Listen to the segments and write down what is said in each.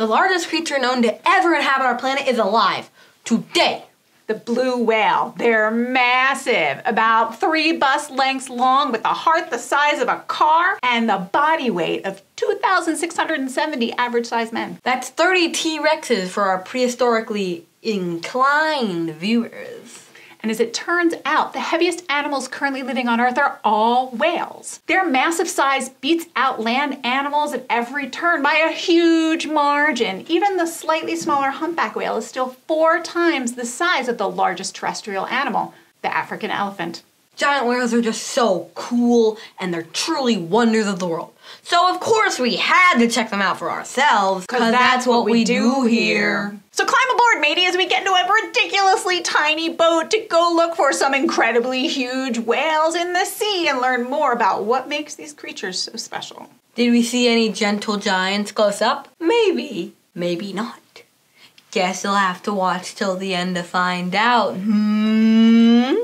The largest creature known to ever inhabit our planet is alive. Today. The blue whale. They're massive, about three bus lengths long, with a heart the size of a car and the body weight of 2,670 average sized men. That's 30 T Rexes for our prehistorically inclined viewers. And as it turns out, the heaviest animals currently living on Earth are all whales. Their massive size beats out land animals at every turn by a huge margin. Even the slightly smaller humpback whale is still four times the size of the largest terrestrial animal, the African elephant. Giant whales are just so cool and they're truly wonders of the world. So, of course, we had to check them out for ourselves because that's, what, we do here. So climb aboard, matey, as we get into a ridiculously tiny boat to go look for some incredibly huge whales in the sea and learn more about what makes these creatures so special. Did we see any gentle giants close up? Maybe, maybe not. Guess you'll have to watch till the end to find out. Hmm.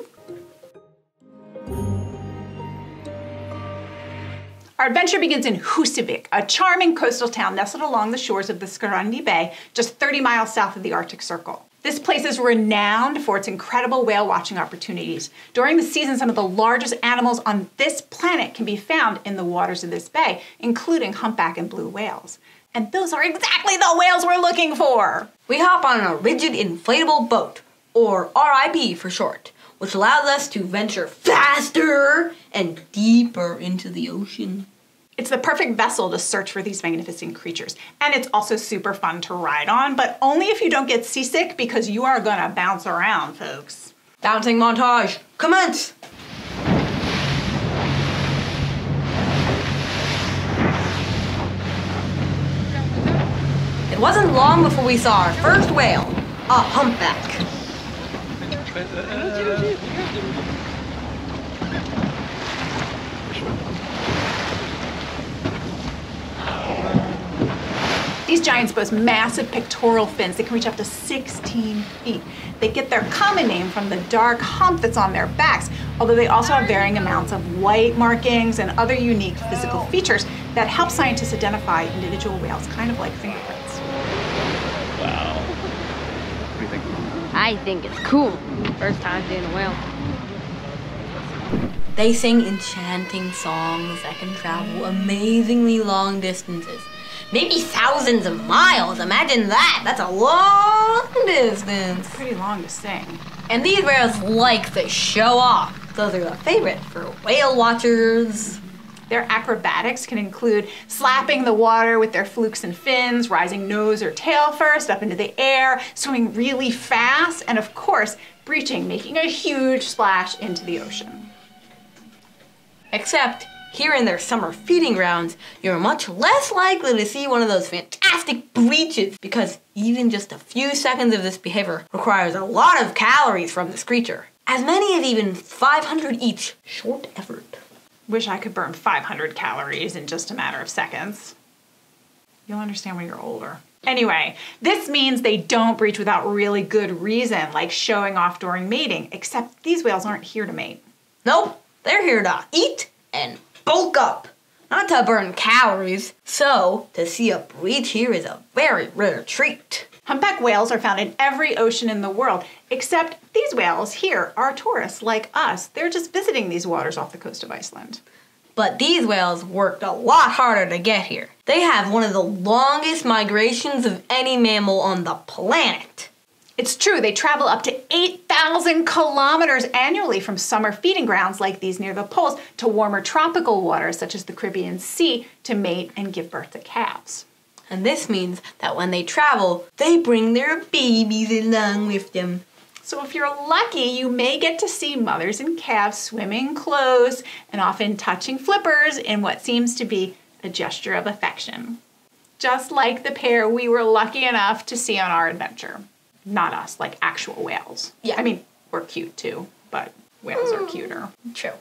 Our adventure begins in Husavik, a charming coastal town nestled along the shores of the Skjálfandi Bay, just 30 miles south of the Arctic Circle. This place is renowned for its incredible whale watching opportunities. During the season, some of the largest animals on this planet can be found in the waters of this bay, including humpback and blue whales. And those are exactly the whales we're looking for! We hop on a rigid inflatable boat, or RIB for short, which allows us to venture faster and deeper into the ocean. It's the perfect vessel to search for these magnificent creatures. And it's also super fun to ride on, but only if you don't get seasick because you are gonna bounce around, folks. Bouncing montage, commence! It wasn't long before we saw our first whale, a humpback. These giants boast massive pectoral fins that can reach up to 16 feet. They get their common name from the dark hump that's on their backs, although they also have varying amounts of white markings and other unique physical features that help scientists identify individual whales, kind of like fingerprints. Wow. What do you think? I think it's cool. First time seeing a whale. They sing enchanting songs that can travel amazingly long distances. Maybe thousands of miles. Imagine that. That's a long distance. Pretty long to sing. And these whales like to show off. Those are the favorite for whale watchers. Their acrobatics can include slapping the water with their flukes and fins, rising nose or tail first up into the air, swimming really fast, and of course, breaching, making a huge splash into the ocean. Except here in their summer feeding grounds, you're much less likely to see one of those fantastic breaches because even just a few seconds of this behavior requires a lot of calories from this creature. As many as even 500 each. Short effort. Wish I could burn 500 calories in just a matter of seconds. You'll understand when you're older. Anyway, this means they don't breach without really good reason, like showing off during mating, except these whales aren't here to mate. Nope, they're here to eat and bulk up, not to burn calories. So, to see a breach here is a very rare treat. Humpback whales are found in every ocean in the world, except these whales here are tourists like us. They're just visiting these waters off the coast of Iceland. But these whales worked a lot harder to get here. They have one of the longest migrations of any mammal on the planet. It's true, they travel up to 8,000 kilometers annually from summer feeding grounds like these near the poles to warmer tropical waters such as the Caribbean Sea to mate and give birth to calves. And this means that when they travel, they bring their babies along with them. So if you're lucky, you may get to see mothers and calves swimming close and often touching flippers in what seems to be a gesture of affection. Just like the pair we were lucky enough to see on our adventure. Not us, like actual whales. Yeah. I mean, we're cute too, but whales are hmm. cuter. True.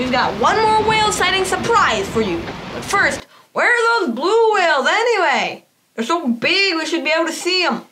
We've got one more whale sighting surprise for you. But first, where are those blue whales anyway? They're so big we should be able to see them.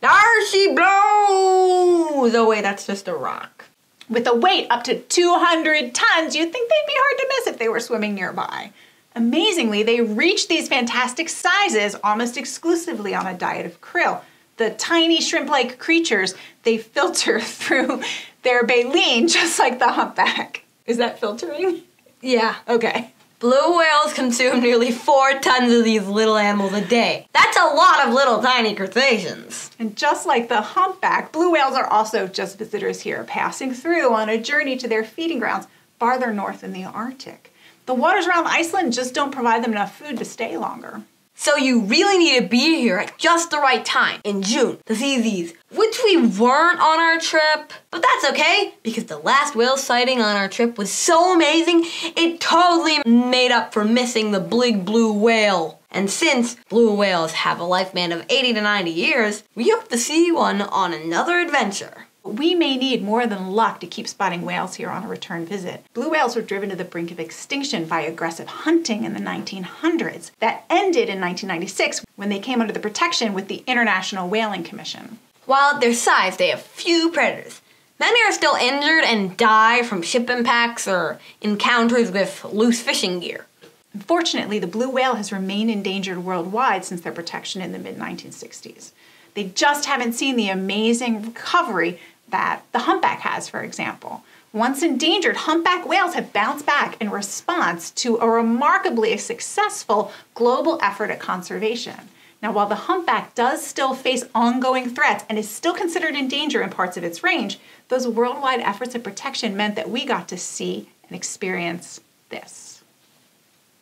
There she blows! Oh wait, that's just a rock. With a weight up to 200 tons, you'd think they'd be hard to miss if they were swimming nearby. Amazingly, they reach these fantastic sizes almost exclusively on a diet of krill. The tiny shrimp like creatures, they filter through their baleen just like the humpback. Is that filtering? Yeah. Okay. Blue whales consume nearly four tons of these little animals a day. That's a lot of little tiny crustaceans. And just like the humpback, blue whales are also just visitors here, passing through on a journey to their feeding grounds farther north in the Arctic. The waters around Iceland just don't provide them enough food to stay longer. So you really need to be here at just the right time in June to see these, which we weren't on our trip. But that's okay, because the last whale sighting on our trip was so amazing, it totally made up for missing the big blue whale. And since blue whales have a lifespan of 80 to 90 years, we hope to see one on another adventure. We may need more than luck to keep spotting whales here on a return visit. Blue whales were driven to the brink of extinction by aggressive hunting in the 1900s. That ended in 1996 when they came under the protection with the International Whaling Commission. While at their size, they have few predators. Many are still injured and die from ship impacts or encounters with loose fishing gear. Unfortunately, the blue whale has remained endangered worldwide since their protection in the mid 1960s. They just haven't seen the amazing recovery that the humpback has, for example. Once endangered, humpback whales have bounced back in response to a remarkably successful global effort at conservation. Now, while the humpback does still face ongoing threats and is still considered in danger in parts of its range, those worldwide efforts at protection meant that we got to see and experience this.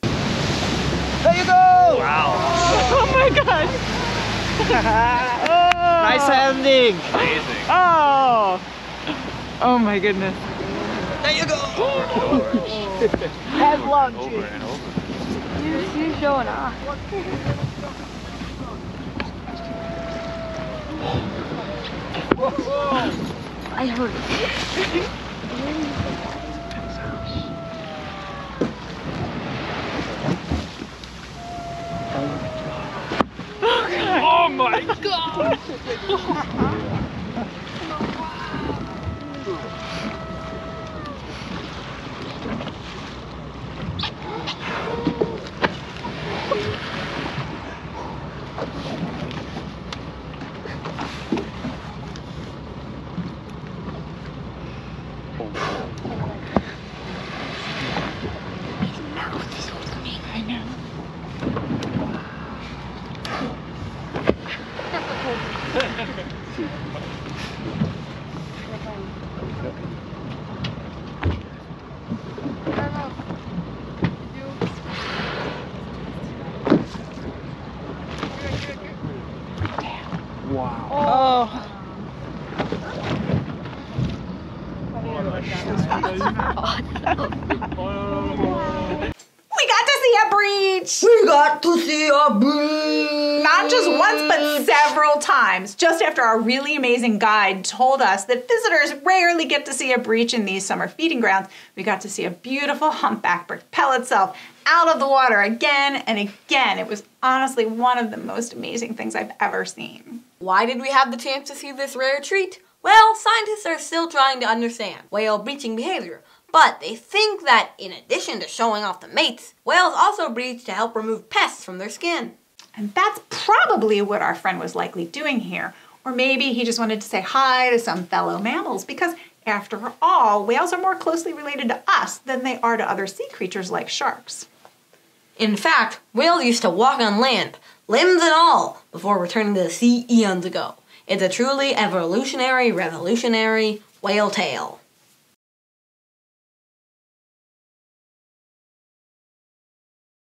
There you go! Wow. Oh my god! Nice ending! Amazing. Oh! Oh my goodness. There you go! Have lunch. Over and over. You're, you're showing off. I heard it. Oh my god! Oh, We got to see a breach! We got to see a breach! Not just once, but several times. Just after our really amazing guide told us that visitors rarely get to see a breach in these summer feeding grounds, we got to see a beautiful humpback propel itself out of the water again and again. It was honestly one of the most amazing things I've ever seen. Why did we have the chance to see this rare treat? Well, scientists are still trying to understand whale breaching behavior, but they think that in addition to showing off the mates, whales also breach to help remove pests from their skin. And that's probably what our friend was likely doing here. Or maybe he just wanted to say hi to some fellow mammals because, after all, whales are more closely related to us than they are to other sea creatures like sharks. In fact, whales used to walk on land, limbs and all, before returning to the sea eons ago. It's a truly evolutionary, revolutionary whale tale.